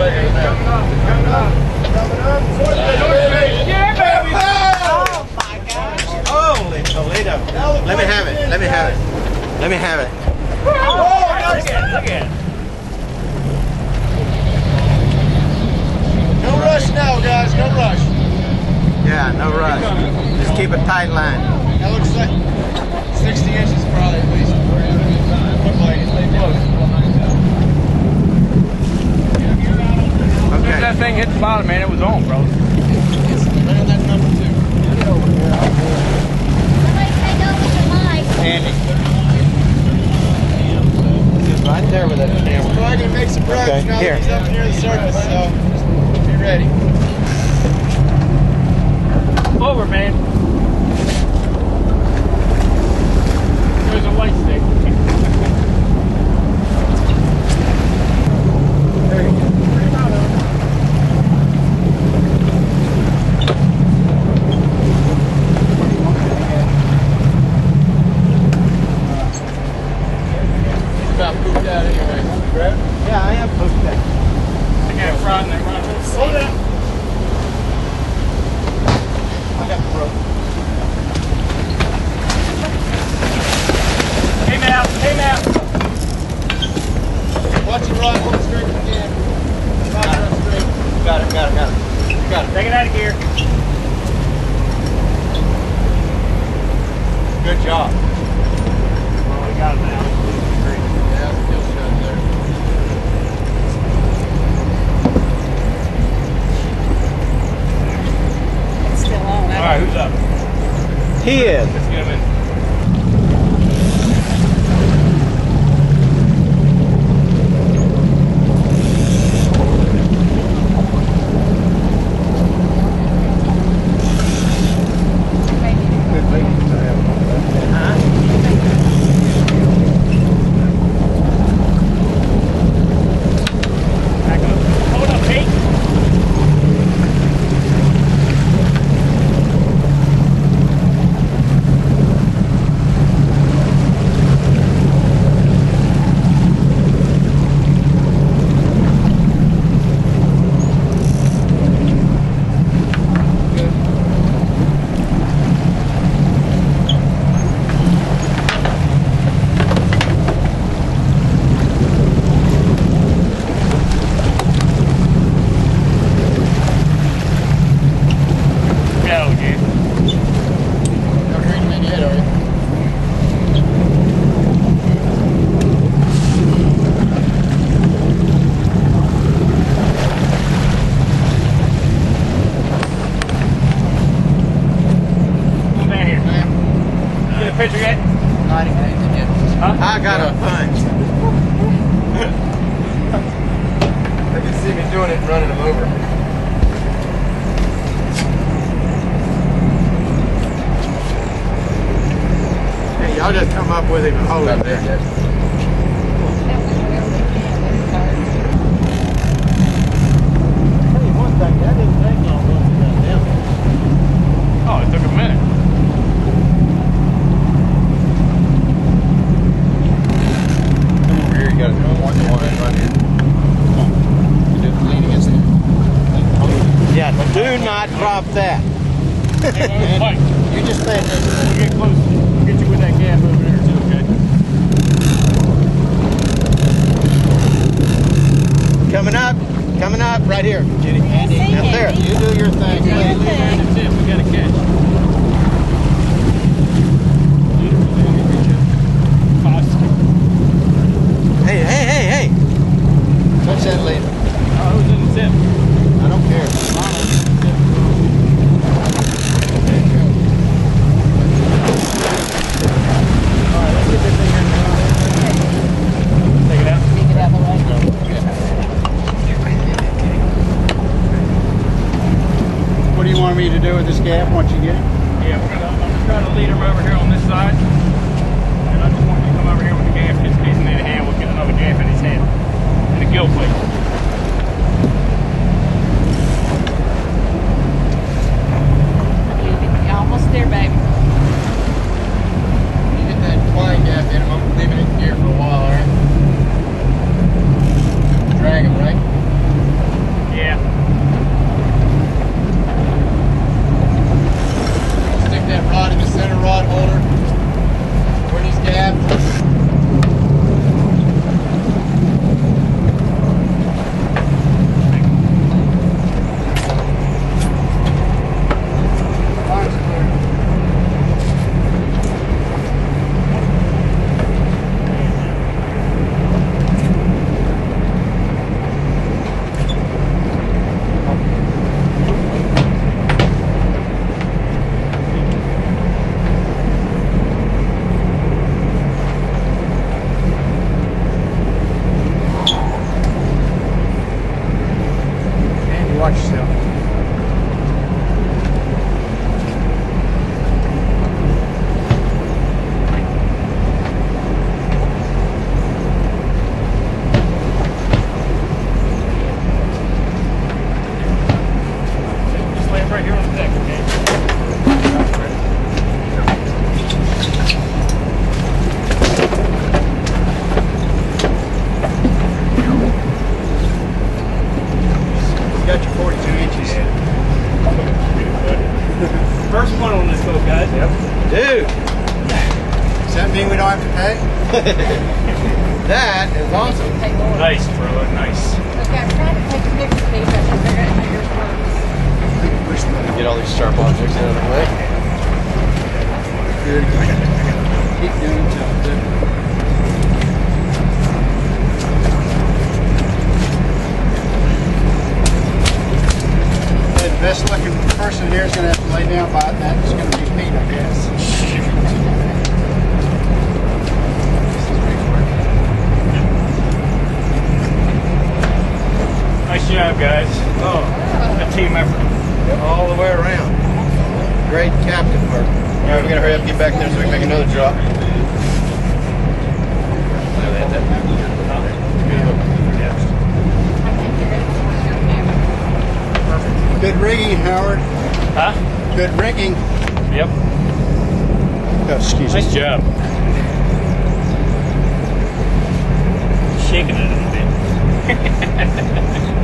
Oh, my gosh. Holy Toledo. Let me have it. Let me have it. Let me have it. Oh, look at. Look at it. No rush now, guys. No rush. Yeah, no rush. Just keep a tight line. That looks like 60 inches probably at least. Soon as that thing hit the bottom, man, it was on, bro. It's right on that number two. Somebody take over the mic. Andy. Just right there with that camera. We're going to make some progress Okay, now here. that he's up near the surface, so just be ready. Over, man. There's a light stick. About pooped out anyway. It. Yeah, I am pooped that. I got it front and then run. Hold it. I got the rope. Came out. Came out. Watch it run. Hold it straight. Rod run straight. Got it, got it, got it. Got it. Take it out of gear. Good job. Oh, we got it now. Yeah, it's still shut there. It's still on. All right, who's up? He is. Get picture yet? Not even anything yet. Huh? I got a punch. I can see me doing it and running him over. Hey, y'all just come up with him and hold him there there. yet. Tell you one thing, that didn't take long once it got down. Oh, it took a minute. Come over here. You got to one, one, and run here. Come on. You did lean against it. Yeah, do not drop that. Mike, You just stand there. when we get close, we'll get you with that gaff over there too, okay? Coming up, coming up, right here, Judy. Andy. Up there, you do your thing, Do your please. thing. That's it, we got a catch. Hey, hey, hey, hey. Touch that later. Oh, it was in the tip. I don't care. Take it out. Take it out the way. What do you want me to do with this gaff once you get it? Yeah, we're gonna, I'm gonna try to lead him over here on this side. And I just want you to come over here with the gaff just in case he need a hand. We'll get another gaff in his head. And the gill plate. You're almost there, baby. You get that flying gaff in him. I'm leaving it here for a while, all right? Drag him, right? Yeah. Stick that rod in the center rod holder where he's gaffed. First one on this boat, guys. Yep. Dude, Does that mean we don't have to pay? that is awesome. Nice, bro. Nice. Okay, I'm trying to take a picture of these. I can figure out how yours works. Get all these sharp objects out of the way. Good. Keep doing it till it's. The best looking person here is gonna have to lay down by it. That's gonna be Pete, I guess. Job, guys. Oh, A team effort. all the way around. Great captain work. All right, we gotta hurry up, and get back there so we can make another drop. Good rigging, Howard. Huh? Good rigging. Yep. Oh, excuse me. Nice job. Shaking it a little bit.